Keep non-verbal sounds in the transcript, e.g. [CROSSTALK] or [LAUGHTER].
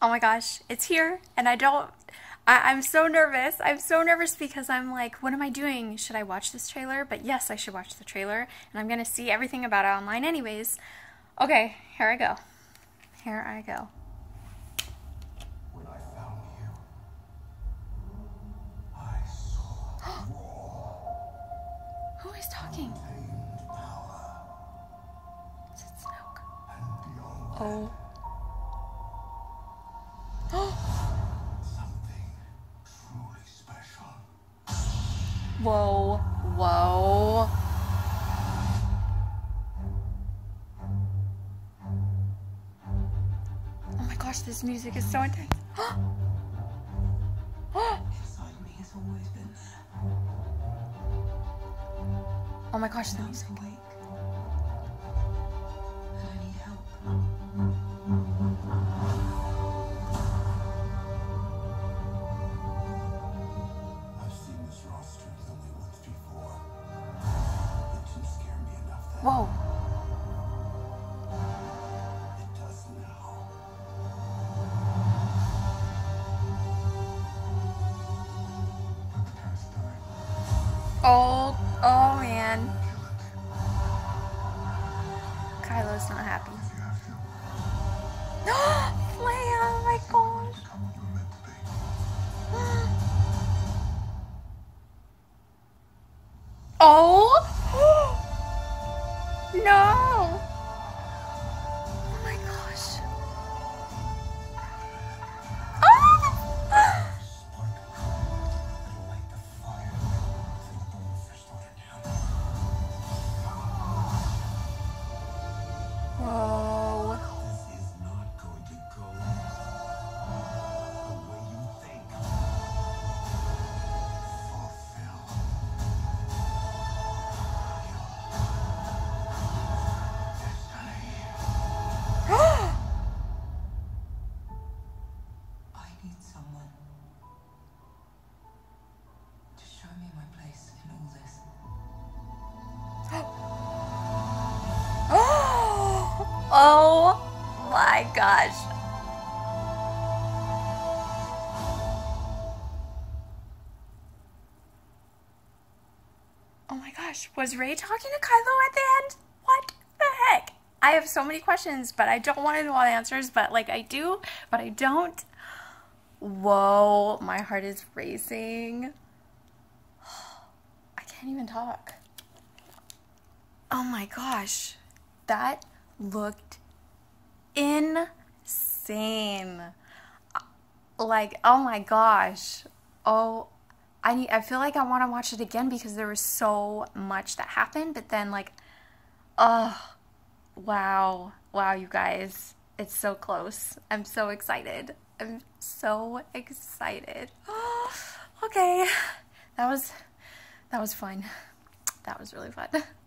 Oh my gosh, it's here, and I don't. I, I'm so nervous. I'm so nervous because I'm like, what am I doing? Should I watch this trailer? But yes, I should watch the trailer, and I'm gonna see everything about it online, anyways. Okay, here I go. Here I go. When I found you, I saw Who is talking? power Is it Snoke? and beyond Oh. Whoa. Whoa. Oh my gosh, this music is so intense. [GASPS] Oh Inside me has always been there. Oh my gosh, the music. Whoa. It does now. Let the past die. Oh, oh man. Kylo's not happy. [GASPS] If [GASPS] [GASPS] no! Oh my gosh. Oh my gosh, was Rey talking to Kylo at the end? What the heck? I have so many questions, but I don't want to know all the answers, but like I do, but I don't. Whoa, my heart is racing. I can't even talk. Oh my gosh. That looked insane. Like, oh my gosh. Oh, I need I feel like I want to watch it again because there was so much that happened, but then like oh, wow. Wow, you guys. It's so close. I'm so excited. I'm so excited. [GASPS] okay. That was that was fun. That was really fun. [LAUGHS]